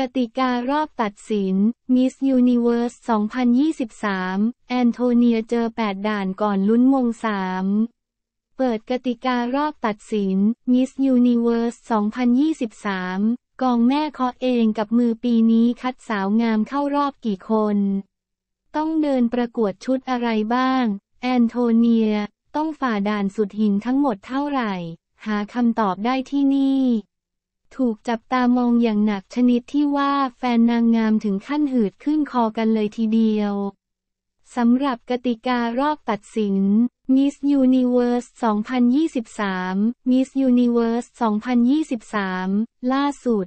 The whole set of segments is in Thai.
กติการอบตัดสิน Miss Universe 2023 แอนโทเนียเจอ 8 ด่านก่อนลุ้นมงสามเปิดกติการอบตัดสิน Miss Universe 2023 กองแม่เคาะเองกับมือปีนี้คัดสาวงามเข้ารอบกี่คน ต้องเดินประกวดชุดอะไรบ้าง แอนโทเนีย ต้องฝ่าด่านสุดหินทั้งหมดเท่าไหร่ หาคำตอบได้ที่นี่ ถูกจับตามองอย่างหนักชนิดที่ว่าแฟนนางงามถึงขั้นหืดขึ้นคอกันเลยทีเดียว สำหรับกติการอบตัดสิน Miss Universe 2023 Miss Universe 2023 ล่าสุด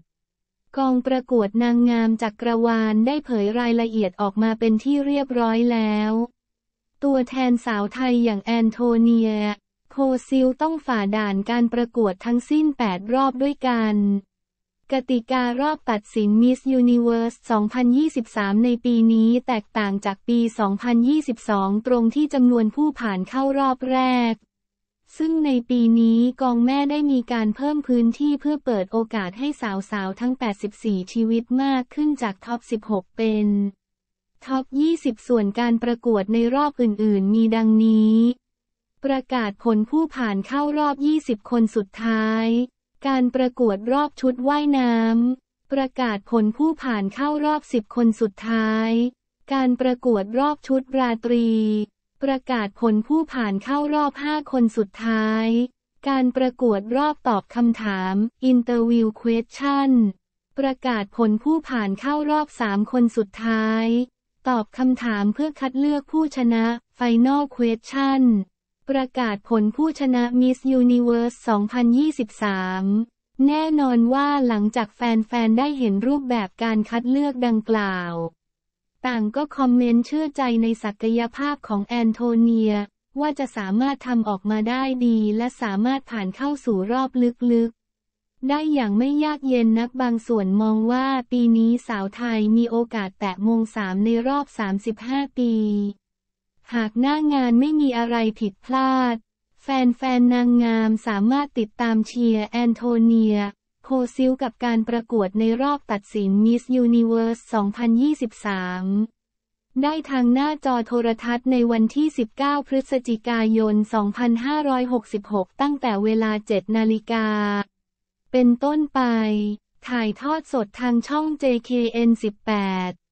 กองประกวดนางงามจักกรวาลได้เผยรายละเอียดออกมาเป็นที่เรียบร้อยแล้ว ตัวแทนสาวไทยอย่างแอนโทเนีย คซิลต้องฝ่าด่านการประกวดทั้งสิ้น 8 รอบด้วยกัน กติการอบตัดสิน Miss Universe 2023 ในปีนี้แตกต่างจากปี 2022 ตรงที่จำนวนผู้ผ่านเข้ารอบแรกซึ่งในปีนี้กองแม่ได้มีการเพิ่มพื้นที่เพื่อเปิดโอกาสให้สาวๆ ทั้ง 84 ชีวิตมากขึ้นจากท็อป 16 เป็น ท็อป 20 ส่วนการประกวดในรอบอื่นๆ มีดังนี้ ประกาศผลผู้ผ่านเข้ารอบ 20 คนสุดท้าย การประกวดรอบชุดว่ายน้ำ ประกาศผลผู้ผ่านเข้ารอบสิบคนสุดท้าย การประกวดรอบชุดราตรี ประกาศผลผู้ผ่านเข้ารอบห้าคนสุดท้าย การประกวดรอบตอบคำถาม Interview Question ประกาศผลผู้ผ่านเข้ารอบสามคนสุดท้าย ตอบคำถามเพื่อคัดเลือกผู้ชนะ Final Question ประกาศผลผู้ชนะ Miss Universe 2023 แน่นอนว่าหลังจากแฟนๆ ได้เห็นรูปแบบการคัดเลือกดังกล่าว ต่างก็คอมเมนต์เชื่อใจในศักยภาพของแอนโทเนีย ว่าจะสามารถทำออกมาได้ดีและสามารถผ่านเข้าสู่รอบลึกๆ ได้อย่างไม่ยากเย็นนักบางส่วนมองว่าปีนี้สาวไทยมีโอกาสแตะมงสามในรอบ 35 ปี หากหน้างานไม่มีอะไรผิดพลาด แฟนๆนางงามสามารถติดตามเชียร์แอนโทเนีย โคซิลกับการประกวดในรอบตัดสิน Miss Universe 2023ได้ทางหน้าจอโทรทัศน์ในวันที่ 19 พฤศจิกายน 2566 ตั้งแต่เวลา 7 นาฬิกา เป็นต้นไป ถ่ายทอดสดทางช่อง JKN 18